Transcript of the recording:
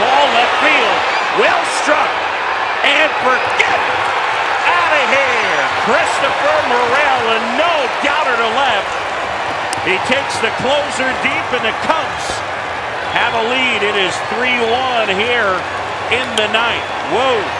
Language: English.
ball left field. Well struck. And forget it. Out of here. Christopher Morel and no doubter to left. He takes the closer deep and the Cubs have a lead. It is 3-1 here in the ninth. Whoa.